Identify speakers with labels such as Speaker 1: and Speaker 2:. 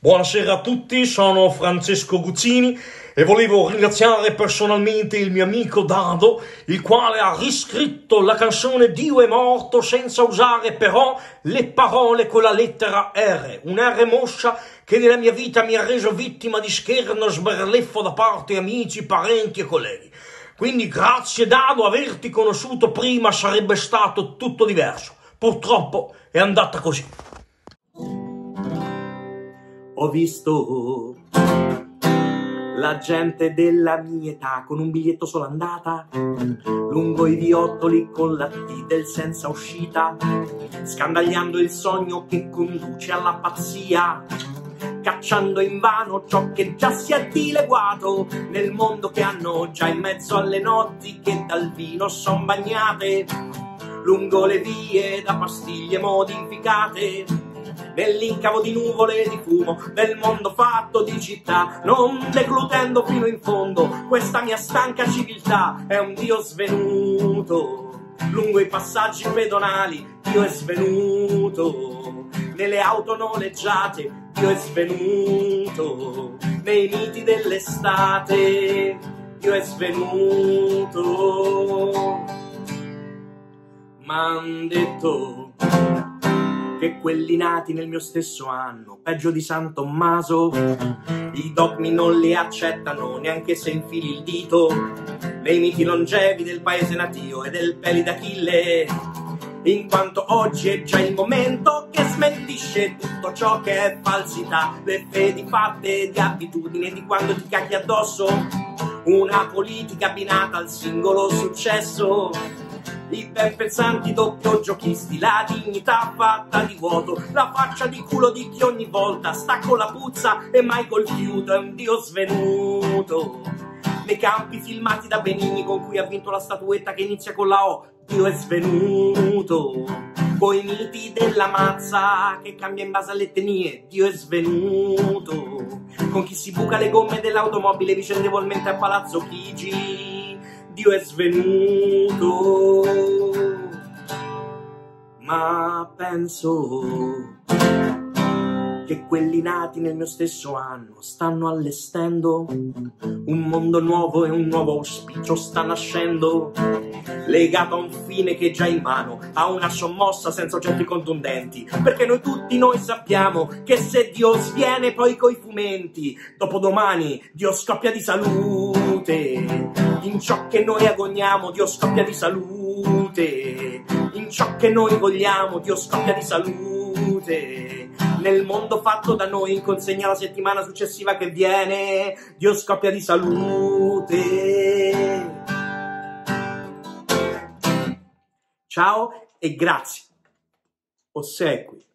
Speaker 1: Buonasera a tutti, sono Francesco Guzzini e volevo ringraziare personalmente il mio amico Dado, il quale ha riscritto la canzone Dio è morto senza usare però le parole con la lettera R, un R moscia che nella mia vita mi ha reso vittima di scherno sberleffo da parte amici, parenti e colleghi. Quindi grazie Dado, averti conosciuto prima sarebbe stato tutto diverso. Purtroppo è andata così
Speaker 2: ho visto la gente della mia età con un biglietto solo andata, lungo i viottoli con la T del senza uscita, scandagliando il sogno che conduce alla pazzia, cacciando in vano ciò che già si è dileguato nel mondo che hanno già in mezzo alle notti che dal vino son bagnate, lungo le vie da pastiglie modificate nell'incavo di nuvole e di fumo del mondo fatto di città, non decludendo fino in fondo questa mia stanca civiltà, è un Dio svenuto. Lungo i passaggi pedonali, Dio è svenuto. Nelle auto noleggiate, Dio è svenuto. Nei miti dell'estate, Dio è svenuto. M'han detto che quelli nati nel mio stesso anno, peggio di San Tommaso, i dogmi non li accettano neanche se infili il dito nei miti longevi del paese natio e del peli d'Achille, in quanto oggi è già il momento che smentisce tutto ciò che è falsità, le fedi fatte di abitudine di quando ti cacchi addosso, una politica abbinata al singolo successo i ben pensanti doppio giochisti, la dignità fatta di vuoto, la faccia di culo di chi ogni volta sta con la puzza e mai col fiuto, è un dio svenuto. Nei campi filmati da Benigni con cui ha vinto la statuetta che inizia con la O, Dio è svenuto. Coi miti della mazza che cambia in base alle etnie, Dio è svenuto. Con chi si buca le gomme dell'automobile vicendevolmente a Palazzo Chigi Dio è svenuto, ma penso che quelli nati nel mio stesso anno stanno allestendo un mondo nuovo e un nuovo auspicio sta nascendo legato a un fine che è già in mano a una sommossa senza oggetti contundenti perché noi tutti noi sappiamo che se Dio sviene poi coi fumenti dopodomani Dio scoppia di salute in ciò che noi agogniamo Dio scoppia di salute. In ciò che noi vogliamo Dio scoppia di salute. Nel mondo fatto da noi in consegna la settimana successiva che viene Dio scoppia di salute. Ciao e grazie. Ossequi